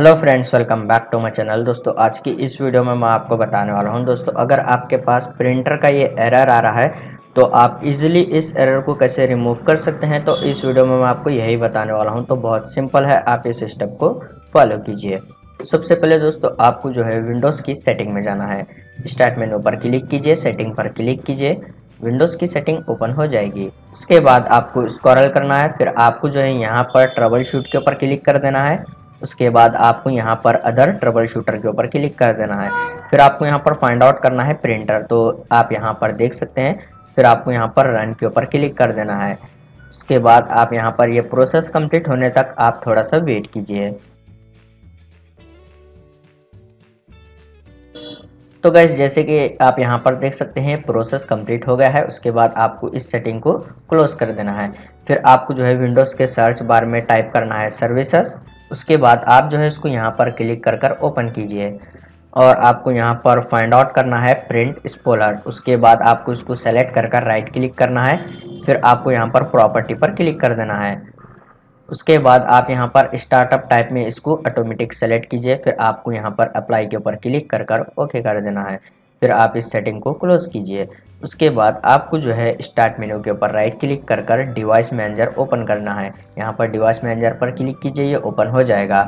Hello friends welcome back to my channel दोस्तों, आज की इस वीडियो में मैं आपको बताने वाला हूँ, दोस्तों, अगर आपके पास प्रिंटर का ये एरर आ रहा है तो आप इजीली इस एरर को कैसे रिमूव कर सकते हैं? तो इस वीडियो में मैं आपको यही बताने वाला हूँ। तो बहुत सिंपल है, आप इस स्टेप को फॉलो कीजिए। सबसे पहले दोस्तों, आपको जो है विंडोज़ की सेटिंग में जाना है। स्टार्ट मेनू पर क्लिक कीजिए सेटिंग पर क्लिक कीजिए। विंडोज़ की सेटिंग ओपन हो जाएगी। उसके बाद आपको स्क्रॉल करना है, फिर आपको जो है यहाँ पर ट्रबल शूट के ऊपर क्लिक कर देना है। उसके बाद आपको यहाँ पर अदर ट्रबल शूटर के ऊपर क्लिक कर देना है। फिर आपको यहाँ पर फाइंड आउट करना है प्रिंटर तो आप यहाँ पर देख सकते हैं। फिर आपको यहाँ पर रन के ऊपर क्लिक कर देना है। उसके बाद आप यहाँ पर ये प्रोसेस कंप्लीट होने तक आप थोड़ा सा वेट कीजिए। तो गैस जैसे कि आप यहाँ पर देख सकते हैं प्रोसेस कंप्लीट हो गया है। उसके बाद आपको इस सेटिंग को क्लोज कर देना है। फिर आपको जो है विंडोज़ के सर्च बार में टाइप करना है सर्विसेज़ उसके बाद आप जो है इसको यहाँ पर क्लिक कर कर ओपन कीजिए और आपको यहाँ पर फाइंड आउट करना है प्रिंट स्पोलर उसके बाद आपको इसको सेलेक्ट कर कर राइट क्लिक करना है, फिर आपको यहाँ पर प्रॉपर्टी पर क्लिक कर देना है। उसके बाद आप यहाँ पर स्टार्टअप टाइप में इसको ऑटोमेटिक सेलेक्ट कीजिए, फिर आपको यहाँ पर अप्लाई के ऊपर क्लिक कर कर ओके कर देना है। फिर आप इस सेटिंग को क्लोज कीजिए। उसके बाद आपको जो है स्टार्ट मेन्यू के ऊपर राइट क्लिक कर कर डिवाइस मैनेजर ओपन करना है। यहाँ पर डिवाइस मैनेजर पर क्लिक कीजिए, ये ओपन हो जाएगा।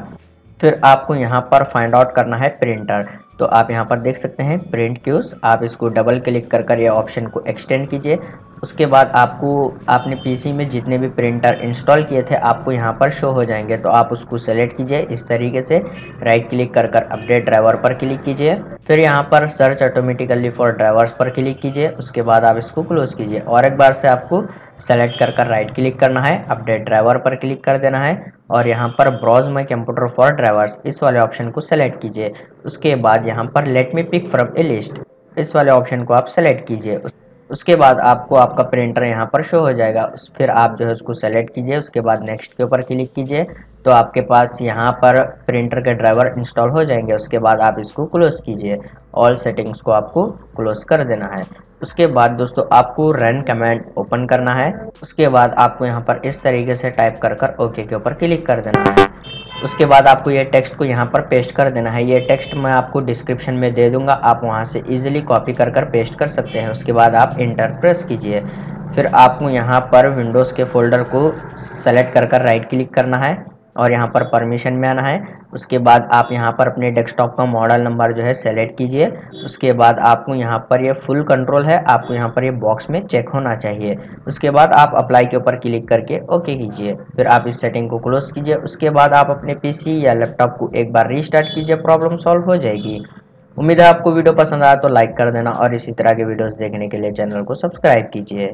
फिर आपको यहाँ पर फाइंड आउट करना है प्रिंटर तो आप यहाँ पर देख सकते हैं प्रिंट क्यूज आप इसको डबल क्लिक कर कर ये ऑप्शन को एक्सटेंड कीजिए। उसके बाद आपको, आपने पीसी में जितने भी प्रिंटर इंस्टॉल किए थे, आपको यहाँ पर शो हो जाएँगे। तो आप उसको सेलेक्ट कीजिए। इस तरीके से राइट क्लिक कर कर अपडेट ड्राइवर पर क्लिक कीजिए। फिर यहाँ पर सर्च ऑटोमेटिकली फॉर ड्राइवर्स पर क्लिक कीजिए। उसके बाद आप इसको क्लोज कीजिए। और एक बार से आपको सेलेक्ट कर कर राइट क्लिक करना है। अपडेट ड्राइवर पर क्लिक कर देना है। और यहाँ पर browse my computer for drivers इस वाले ऑप्शन को सेलेक्ट कीजिए। उसके बाद यहाँ पर let me pick from a list इस वाले ऑप्शन को आप सेलेक्ट कीजिए। उसके बाद आपको आपका प्रिंटर यहाँ पर शो हो जाएगा। फिर आप जो है उसको सेलेक्ट कीजिए। उसके बाद नेक्स्ट के ऊपर क्लिक कीजिए। तो आपके पास यहाँ पर प्रिंटर के ड्राइवर इंस्टॉल हो जाएँगे। उसके बाद आप इसको क्लोज कीजिए। ऑल सेटिंग्स को आपको क्लोज कर देना है। उसके बाद दोस्तों आपको रन कमेंट ओपन करना है। उसके बाद आपको यहाँ पर इस तरीके से टाइप कर कर ओके के ऊपर क्लिक कर देना है। उसके बाद आपको ये टेक्स्ट को यहाँ पर पेस्ट कर देना है। ये टेक्स्ट मैं आपको डिस्क्रिप्शन में दे दूँगा। आप वहाँ से इजीली कॉपी कर कर पेस्ट कर सकते हैं। उसके बाद आप इंटर प्रेस कीजिए। फिर आपको यहाँ पर विंडोज़ के फोल्डर को सेलेक्ट कर कर राइट क्लिक करना है। और यहाँ पर परमिशन में आना है। उसके बाद आप यहाँ पर अपने डेस्कटॉप का मॉडल नंबर जो है सेलेक्ट कीजिए। उसके बाद आपको यहाँ पर ये फुल कंट्रोल है। आपको यहाँ पर ये बॉक्स में चेक होना चाहिए। उसके बाद आप अप्लाई के ऊपर क्लिक करके ओके कीजिए। फिर आप इस सेटिंग को क्लोज कीजिए। उसके बाद आप अपने पीसी या लैपटॉप को एक बार रीस्टार्ट कीजिए। प्रॉब्लम सॉल्व हो जाएगी। उम्मीद है आपको वीडियो पसंद आया तो लाइक कर देना और इसी तरह के वीडियोस देखने के लिए चैनल को सब्सक्राइब कीजिए।